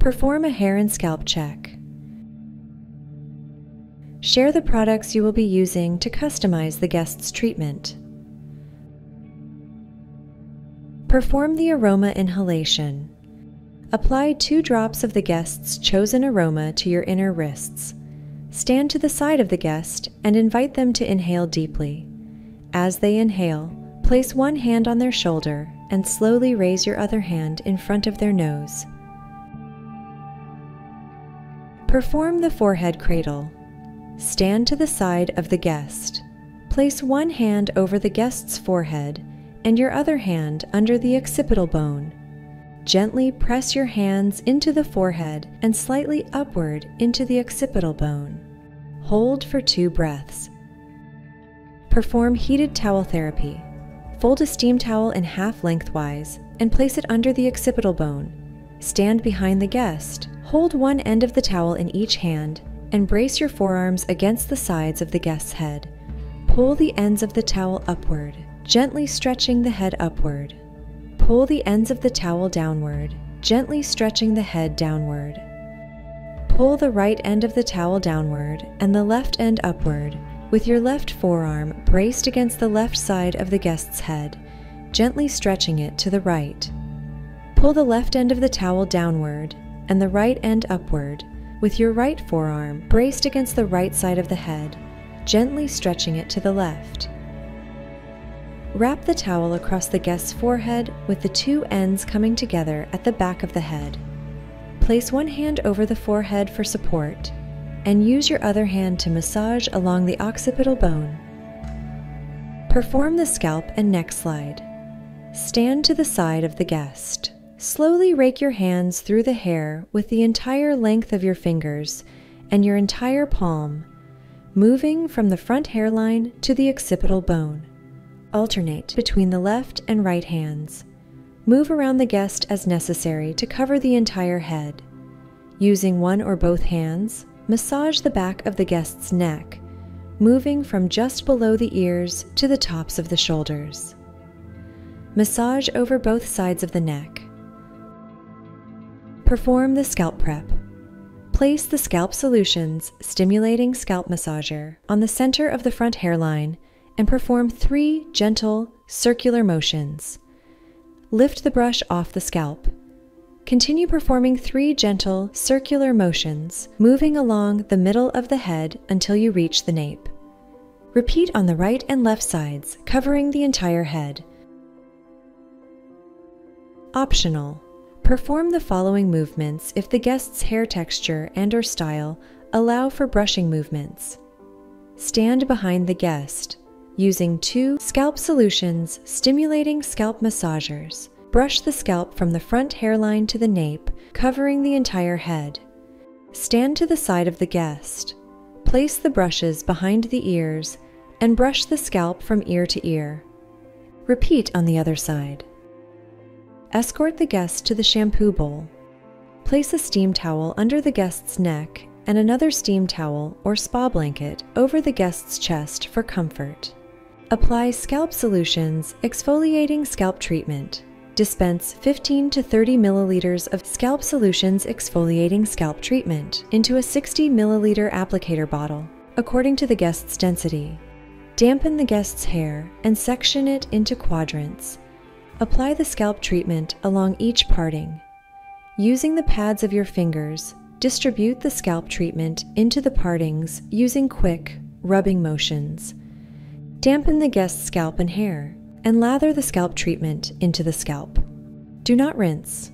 Perform a hair and scalp check. Share the products you will be using to customize the guest's treatment. Perform the aroma inhalation. Apply two drops of the guest's chosen aroma to your inner wrists. Stand to the side of the guest and invite them to inhale deeply. As they inhale, place one hand on their shoulder and slowly raise your other hand in front of their nose. Perform the forehead cradle. Stand to the side of the guest. Place one hand over the guest's forehead and your other hand under the occipital bone. Gently press your hands into the forehead and slightly upward into the occipital bone. Hold for two breaths. Perform heated towel therapy. Fold a steam towel in half lengthwise and place it under the occipital bone. Stand behind the guest. Hold one end of the towel in each hand and brace your forearms against the sides of the guest's head. Pull the ends of the towel upward, gently stretching the head upward. Pull the ends of the towel downward, gently stretching the head downward. Pull the right end of the towel downward and the left end upward, with your left forearm braced against the left side of the guest's head, gently stretching it to the right. Pull the left end of the towel downward and the right end upward, with your right forearm braced against the right side of the head, gently stretching it to the left. Wrap the towel across the guest's forehead with the two ends coming together at the back of the head. Place one hand over the forehead for support and use your other hand to massage along the occipital bone. Perform the scalp and neck slide. Stand to the side of the guest. Slowly rake your hands through the hair with the entire length of your fingers and your entire palm, moving from the front hairline to the occipital bone. Alternate between the left and right hands. Move around the guest as necessary to cover the entire head. Using one or both hands, massage the back of the guest's neck, moving from just below the ears to the tops of the shoulders. Massage over both sides of the neck. Perform the scalp prep. Place the Scalp Solutions Stimulating Scalp Massager on the center of the front hairline and perform three gentle, circular motions. Lift the brush off the scalp. Continue performing three gentle, circular motions, moving along the middle of the head until you reach the nape. Repeat on the right and left sides, covering the entire head. Optional. Perform the following movements if the guest's hair texture and or style allow for brushing movements. Stand behind the guest. Using two Scalp Solutions Stimulating Scalp Massagers, brush the scalp from the front hairline to the nape, covering the entire head. Stand to the side of the guest. Place the brushes behind the ears and brush the scalp from ear to ear. Repeat on the other side. Escort the guest to the shampoo bowl. Place a steam towel under the guest's neck and another steam towel or spa blanket over the guest's chest for comfort. Apply Scalp Solutions Exfoliating Scalp Treatment. Dispense 15 to 30 milliliters of Scalp Solutions Exfoliating Scalp Treatment into a 60 milliliter applicator bottle, according to the guest's density. Dampen the guest's hair and section it into quadrants Apply the scalp treatment along each parting. Using the pads of your fingers, distribute the scalp treatment into the partings using quick, rubbing motions. Dampen the guest's scalp and hair, and lather the scalp treatment into the scalp. Do not rinse.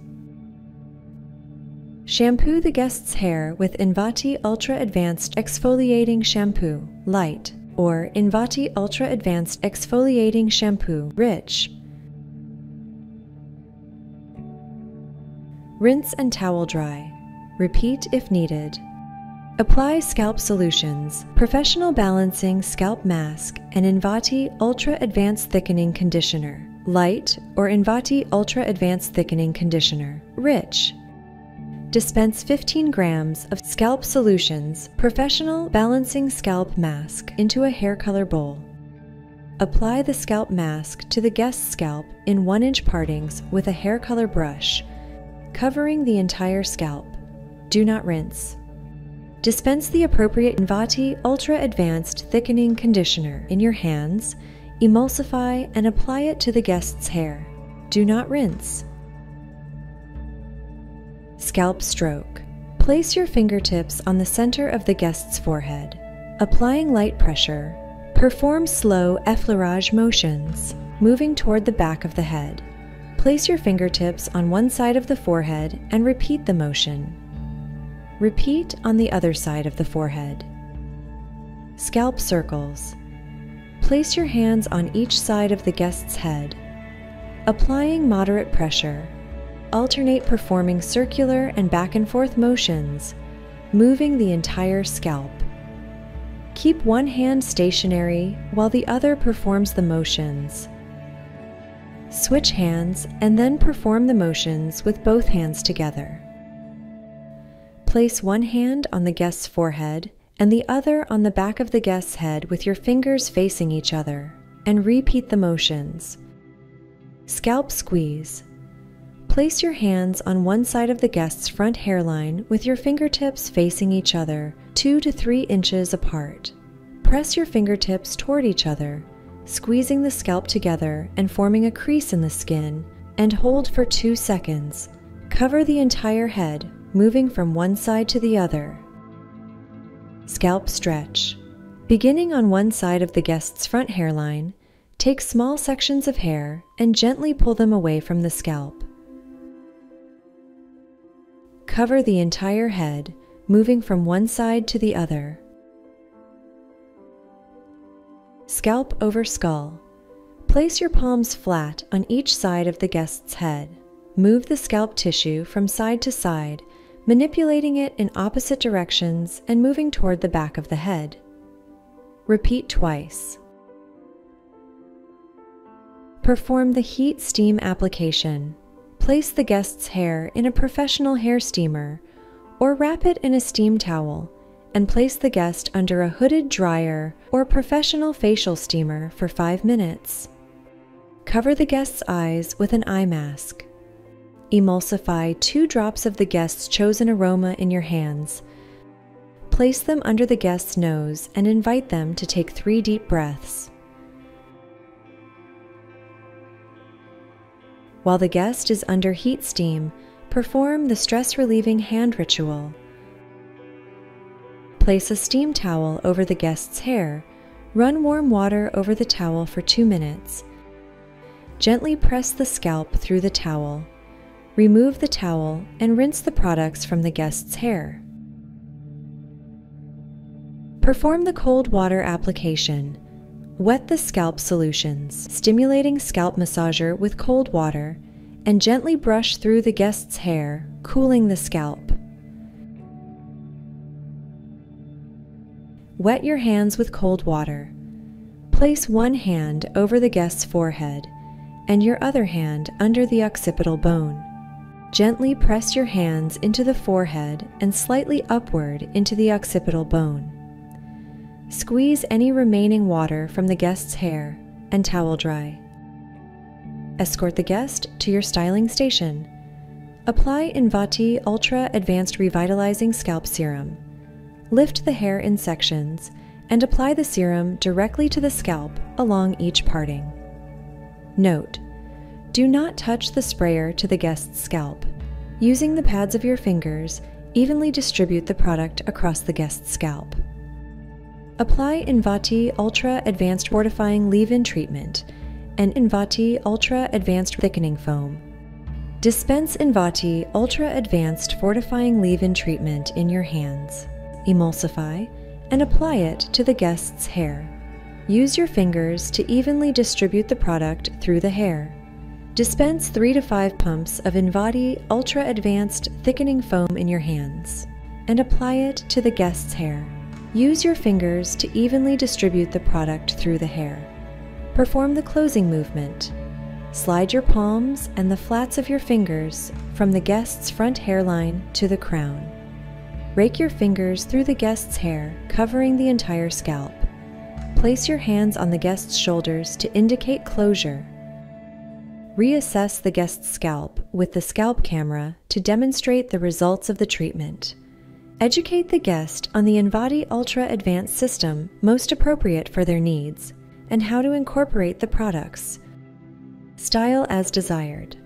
Shampoo the guest's hair with Invati Ultra Advanced Exfoliating Shampoo, Light, or Invati Ultra Advanced Exfoliating Shampoo, Rich, Rinse and towel dry. Repeat if needed. Apply Scalp Solutions, Professional Balancing Scalp Mask, and Invati Ultra Advanced Thickening Conditioner, Light, or Invati Ultra Advanced Thickening Conditioner, Rich. Dispense 15 grams of Scalp Solutions, Professional Balancing Scalp Mask into a hair color bowl. Apply the scalp mask to the guest's scalp in 1 inch partings with a hair color brush covering the entire scalp. Do not rinse. Dispense the appropriate Invati Ultra Advanced Thickening Conditioner in your hands, emulsify, and apply it to the guest's hair. Do not rinse. Scalp stroke. Place your fingertips on the center of the guest's forehead. Applying light pressure, perform slow effleurage motions, moving toward the back of the head. Place your fingertips on one side of the forehead and repeat the motion. Repeat on the other side of the forehead. Scalp circles. Place your hands on each side of the guest's head. Applying moderate pressure, alternate performing circular and back and forth motions, moving the entire scalp. Keep one hand stationary while the other performs the motions. Switch hands and then perform the motions with both hands together. Place one hand on the guest's forehead and the other on the back of the guest's head with your fingers facing each other, and repeat the motions. Scalp squeeze. Place your hands on one side of the guest's front hairline with your fingertips facing each other, 2 to 3 inches apart. Press your fingertips toward each other, squeezing the scalp together and forming a crease in the skin, and hold for 2 seconds. Cover the entire head moving from one side to the other. Scalp stretch. Beginning on one side of the guest's front hairline, take small sections of hair and gently pull them away from the scalp. Cover the entire head, moving from one side to the other. Scalp over skull. Place your palms flat on each side of the guest's head. Move the scalp tissue from side to side manipulating it in opposite directions and moving toward the back of the head. Repeat twice. Perform the heat steam application. Place the guest's hair in a professional hair steamer or wrap it in a steam towel and place the guest under a hooded dryer or professional facial steamer for 5 minutes. Cover the guest's eyes with an eye mask. Emulsify two drops of the guest's chosen aroma in your hands. Place them under the guest's nose and invite them to take three deep breaths. While the guest is under heat steam, perform the stress relieving hand ritual. Place a steam towel over the guest's hair. Run warm water over the towel for two minutes. Gently press the scalp through the towel remove the towel, and rinse the products from the guest's hair. Perform the cold water application. Wet the scalp solutions, stimulating scalp massager with cold water, and gently brush through the guest's hair, cooling the scalp. Wet your hands with cold water. Place one hand over the guest's forehead and your other hand under the occipital bone. Gently press your hands into the forehead and slightly upward into the occipital bone. Squeeze any remaining water from the guest's hair and towel dry. Escort the guest to your styling station. Apply Invati Ultra Advanced Revitalizing Scalp Serum. Lift the hair in sections and apply the serum directly to the scalp along each parting. Note, do not touch the sprayer to the guest's scalp. Using the pads of your fingers, evenly distribute the product across the guest's scalp. Apply Invati Ultra Advanced Fortifying Leave-In Treatment and Invati Ultra Advanced Thickening Foam. Dispense Invati Ultra Advanced Fortifying Leave-In Treatment in your hands. Emulsify and apply it to the guest's hair. Use your fingers to evenly distribute the product through the hair. Dispense 3 to 5 pumps of Invati Ultra Advanced Thickening Foam in your hands and apply it to the guest's hair. Use your fingers to evenly distribute the product through the hair. Perform the closing movement. Slide your palms and the flats of your fingers from the guest's front hairline to the crown. Rake your fingers through the guest's hair, covering the entire scalp. Place your hands on the guest's shoulders to indicate closure reassess the guest's scalp with the scalp camera to demonstrate the results of the treatment. Educate the guest on the Invati Ultra Advanced system most appropriate for their needs and how to incorporate the products. Style as desired.